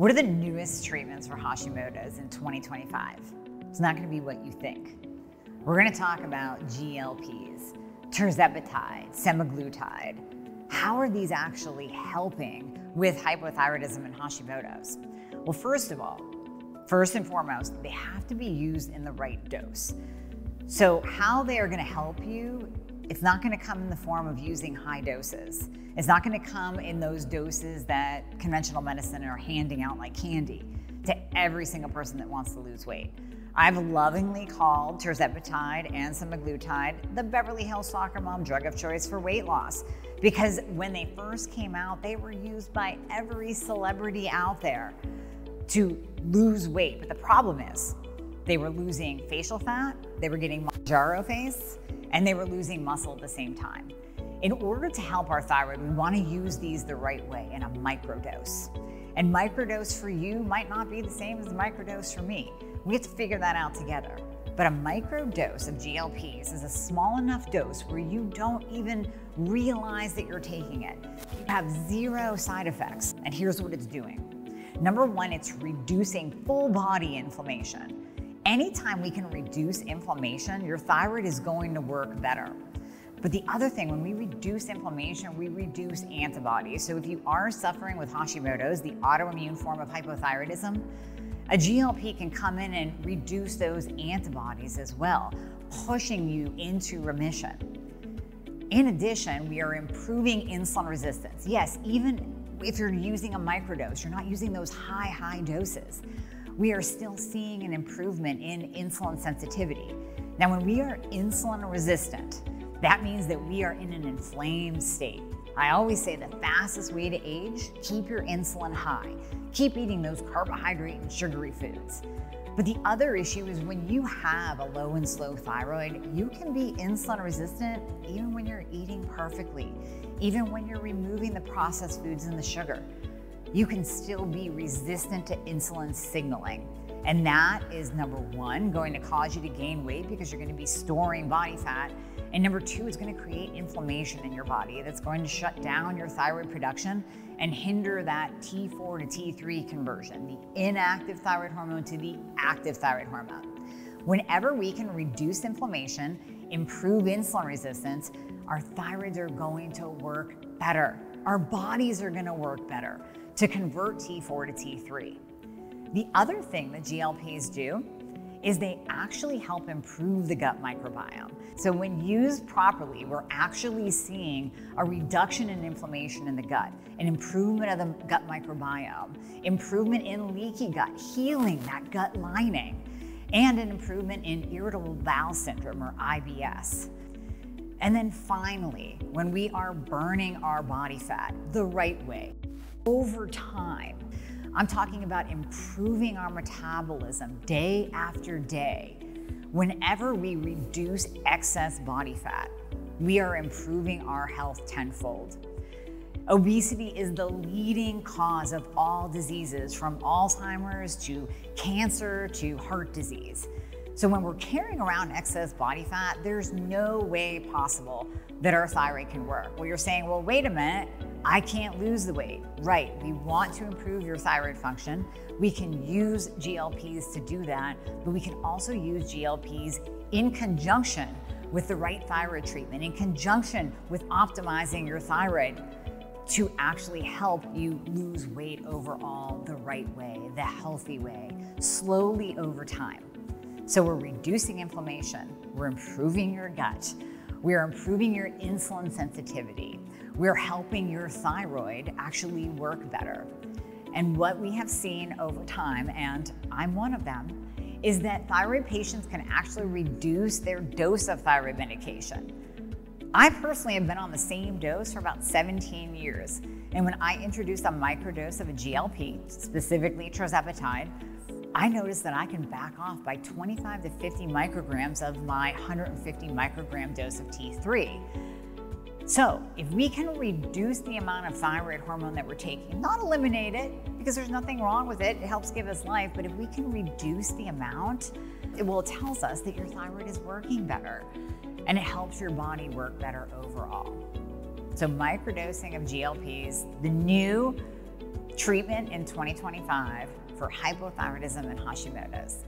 What are the newest treatments for Hashimoto's in 2025? It's not going to be what you think. We're going to talk about GLPs, tirzepatide, semaglutide. How are these actually helping with hypothyroidism and Hashimoto's? Well, first of all, first and foremost, they have to be used in the right dose. So, how they are going to help you, it's not going to come in the form of using high doses. It's not going to come in those doses that conventional medicine are handing out like candy to every single person that wants to lose weight. I've lovingly called tirzepatide and semaglutide the Beverly Hills soccer mom drug of choice for weight loss because when they first came out, they were used by every celebrity out there to lose weight. But the problem is, they were losing facial fat, they were getting Mounjaro face, and they were losing muscle at the same time. In order to help our thyroid, we want to use these the right way in a microdose. And microdose for you might not be the same as the microdose for me. We have to figure that out together. But a microdose of GLPs is a small enough dose where you don't even realize that you're taking it. You have zero side effects. And here's what it's doing. Number one, it's reducing full body inflammation. Anytime we can reduce inflammation, your thyroid is going to work better. But the other thing, when we reduce inflammation, we reduce antibodies. So if you are suffering with Hashimoto's, the autoimmune form of hypothyroidism, a GLP can come in and reduce those antibodies as well, pushing you into remission. In addition, we are improving insulin resistance. Yes, even if you're using a microdose, you're not using those high, high doses. We are still seeing an improvement in insulin sensitivity. Now, when we are insulin resistant, that means that we are in an inflamed state. I always say the fastest way to age, keep your insulin high. Keep eating those carbohydrate and sugary foods. But the other issue is when you have a low and slow thyroid, you can be insulin resistant even when you're eating perfectly, even when you're removing the processed foods and the sugar. You can still be resistant to insulin signaling. And that is number one, going to cause you to gain weight because you're going to be storing body fat. And number two, it's going to create inflammation in your body that's going to shut down your thyroid production and hinder that T4 to T3 conversion, the inactive thyroid hormone to the active thyroid hormone. Whenever we can reduce inflammation, improve insulin resistance, our thyroids are going to work better. Our bodies are going to work better to convert T4 to T3. The other thing that GLPs do is they actually help improve the gut microbiome. So when used properly, we're actually seeing a reduction in inflammation in the gut, an improvement of the gut microbiome, improvement in leaky gut, healing that gut lining, and an improvement in irritable bowel syndrome or IBS. And then finally, when we are burning our body fat the right way, over time, I'm talking about improving our metabolism day after day. Whenever we reduce excess body fat, we are improving our health tenfold. Obesity is the leading cause of all diseases, from Alzheimer's to cancer to heart disease. So, when we're carrying around excess body fat, there's no way possible that our thyroid can work. Well, you're saying, well, wait a minute, I can't lose the weight. Right, we want to improve your thyroid function. We can use GLPs to do that, but we can also use GLPs in conjunction with the right thyroid treatment, in conjunction with optimizing your thyroid to actually help you lose weight overall the right way, the healthy way, slowly over time. So we're reducing inflammation, we're improving your gut, we're improving your insulin sensitivity. We're helping your thyroid actually work better. And what we have seen over time, and I'm one of them, is that thyroid patients can actually reduce their dose of thyroid medication. I personally have been on the same dose for about 17 years. And when I introduced a microdose of a GLP, specifically tirzepatide, I noticed that I can back off by 25 to 50 micrograms of my 150 microgram dose of T3. So, if we can reduce the amount of thyroid hormone that we're taking, not eliminate it, because there's nothing wrong with it, it helps give us life, but if we can reduce the amount, it will tells us that your thyroid is working better and it helps your body work better overall. So, microdosing of GLPs, the new treatment in 2025 for hypothyroidism and Hashimoto's.